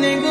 Nene